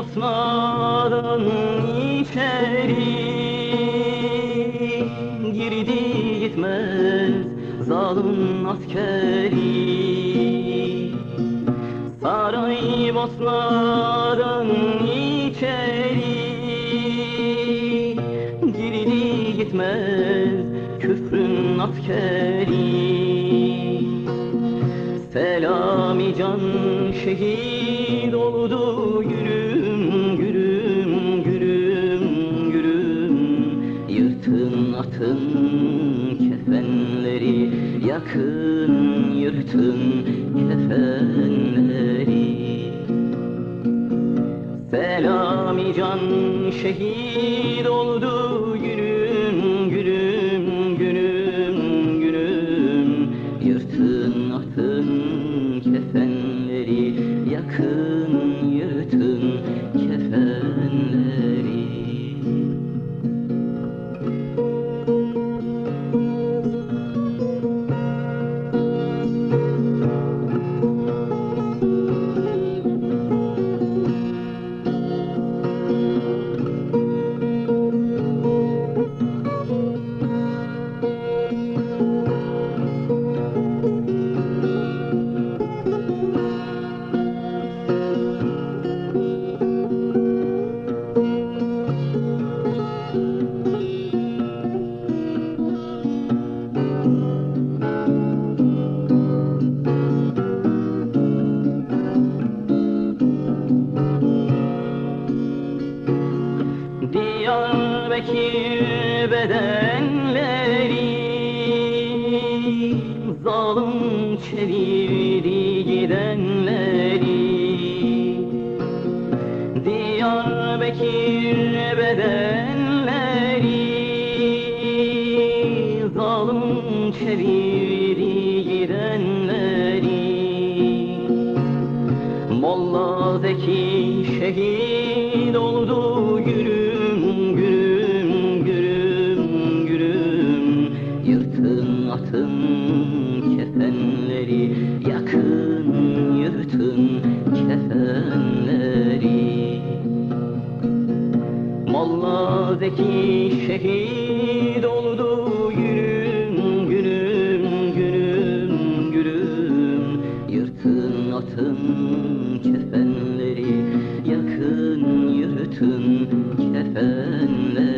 Saraybosna'dan içeri Girdi gitmez zalim askeri. Saraybosna'dan içeri Girdi gitmez küfrün askeri. Selami can şehit oldu gülüm kefenleri yakın yırtın kefenleri. Selami can şehit oldu gülüm gülüm gülüm gülüm. Yırtın atın kefenleri yakın Diyarbakır bedenleri Zalim çevirdi gidenleri. Diyarbakır bedenleri Zalim çevirdi gidenleri. Molla Zeki şehit Zeki şehit oldu gülüm gülüm gülüm gülüm. Yırtın atın kefenleri yakın yırtın kefenleri